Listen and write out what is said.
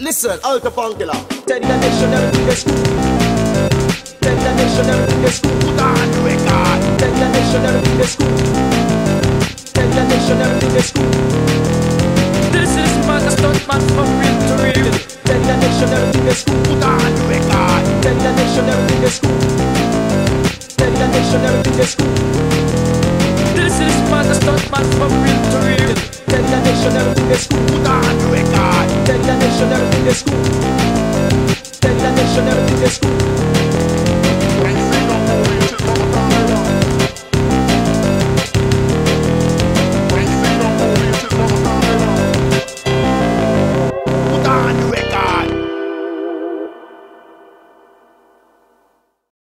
Listen, Alta Funkilla. Teddy the National in the school. Teddy the National in the school. Put on the record. Teddy the National in the school. Teddy the National in the school. This is man, a stuntman from real to real. Teddy the National in the school. Put on the record. Teddy the National in the school. Teddy the National in the school. This is man, a stuntman from real to real. Teddy the National in the school. Put on the record nation, everything is cool. The nation, everything is cool.